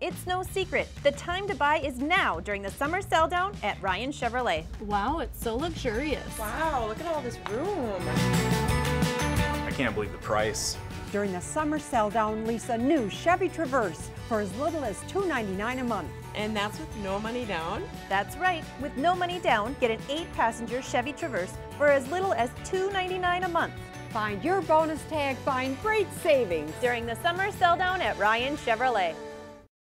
It's no secret. The time to buy is now during the summer sell down at Ryan Chevrolet. Wow, it's so luxurious. Wow, look at all this room. I can't believe the price. During the summer sell down, lease a new Chevy Traverse for as little as $299 a month. And that's with no money down? That's right. With no money down, get an 8-passenger Chevy Traverse for as little as $299 a month. Find your bonus tag, find great savings during the summer sell down at Ryan Chevrolet.